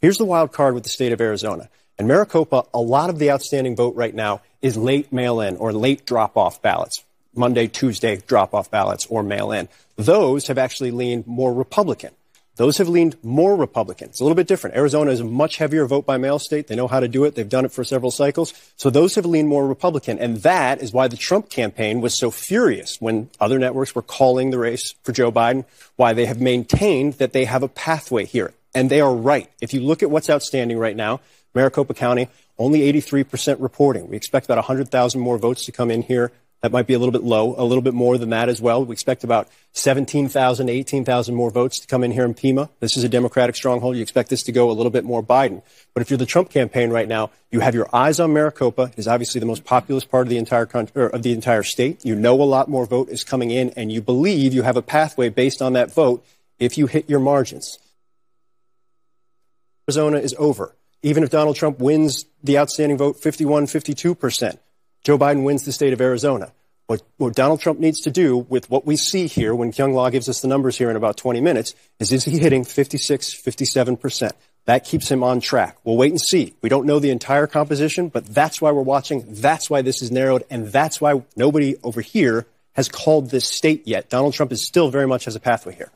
Here's the wild card with the state of Arizona. In Maricopa, a lot of the outstanding vote right now is late mail in or late drop off ballots. Monday, Tuesday drop off ballots or mail in. Those have actually leaned more Republican. Those have leaned more Republican. It's a little bit different. Arizona is a much heavier vote by mail state. They know how to do it. They've done it for several cycles. So those have leaned more Republican. And that is why the Trump campaign was so furious when other networks were calling the race for Joe Biden, why they have maintained that they have a pathway here. And they are right. If you look at what's outstanding right now, Maricopa County, only 83% reporting. We expect about 100,000 more votes to come in here that might be a little bit low, a little bit more than that as well. We expect about 17,000, 18,000 more votes to come in here in Pima. This is a Democratic stronghold. You expect this to go a little bit more Biden. But if you're the Trump campaign right now, you have your eyes on Maricopa. It is obviously the most populous part of the entire country, of the entire state. You know a lot more vote is coming in, and you believe you have a pathway based on that vote if you hit your margins. Arizona is over. Even if Donald Trump wins the outstanding vote 51, 52 percent, Joe Biden wins the state of Arizona. What, what, Donald Trump needs to do with what we see here when Kyung Lah gives us the numbers here in about 20 minutes is is he hitting 56, 57%? That keeps him on track. We'll wait and see. We don't know the entire composition, but that's why we're watching. That's why this is narrowed. And that's why nobody over here has called this state yet. Donald Trump is still very much has a pathway here.